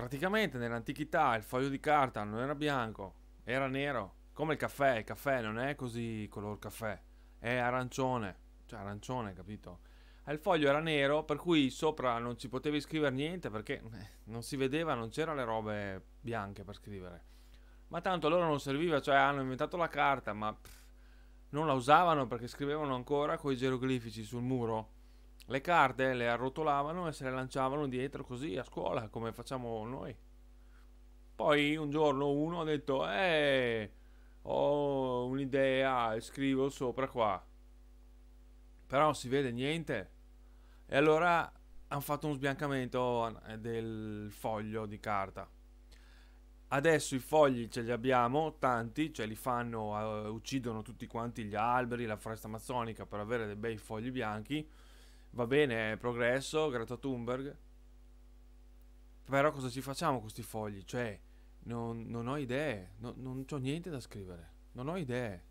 praticamente nell'antichità il foglio di carta non era bianco, era nero, come il caffè, il caffè non è così color caffè, è arancione, cioè arancione, capito? il foglio era nero, per cui sopra non ci potevi scrivere niente perché eh, non si vedeva, non c'erano le robe bianche per scrivere. Ma tanto a loro non serviva, cioè hanno inventato la carta, ma pff, non la usavano perché scrivevano ancora con i geroglifici sul muro. Le carte le arrotolavano e se le lanciavano dietro così a scuola, come facciamo noi. Poi un giorno uno ha detto, eh, ho un'idea e scrivo sopra qua. Però non si vede niente. E allora hanno fatto un sbiancamento del foglio di carta. Adesso i fogli ce li abbiamo, tanti, cioè li fanno, uh, uccidono tutti quanti gli alberi, la foresta amazzonica per avere dei bei fogli bianchi. Va bene, progresso, Greta Thunberg. Però cosa ci facciamo con questi fogli? Cioè, non, non ho idee, no, non ho niente da scrivere, non ho idee.